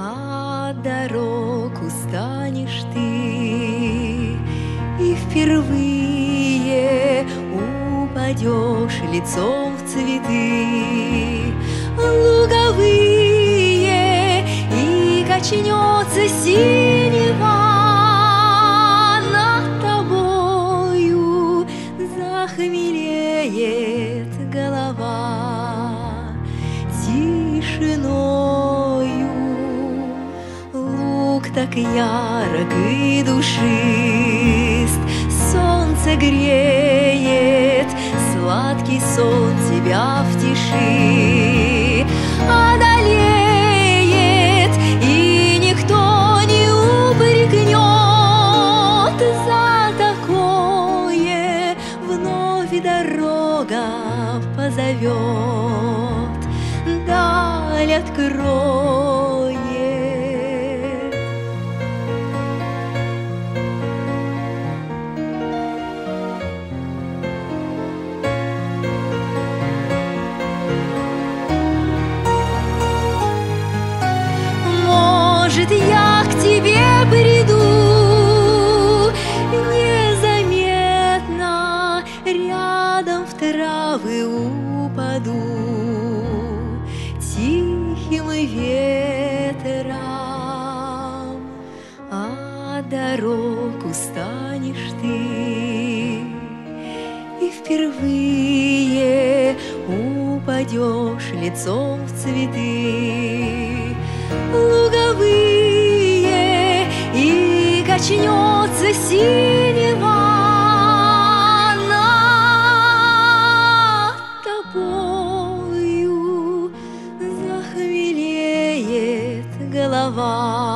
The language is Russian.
А дорог устанешь ты. И впервые упадешь лицом в цветы. Луговые И качнется синева Над тобою. Захмелеет голова. Тишиною так ярок и душист. Солнце греет Сладкий сон тебя в тиши Одолеет И никто не упрекнет. За такое Вновь дорога позовет Даль откроет Тихим ветром А дорог устанешь ты. И впервые упадешь лицом в цветы. Луговые И качнется сила Of all.